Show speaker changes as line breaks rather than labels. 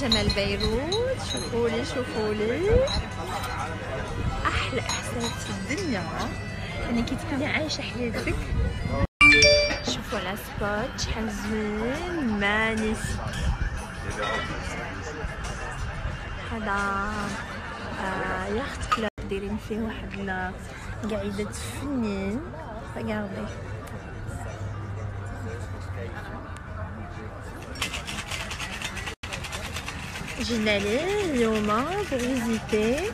جمال بيروت. شوفوا لي شوفوا لي أحلى إحساس في الدنيا. يعني كي تكوني عايشة حياتك. شوفوا لا سبوت شحال زوين مانيسيك. هذا آه يخت كلاب دايرين فيه واحد قاعدة فنين. ريغاردي j'y allais, au Mans pour visiter.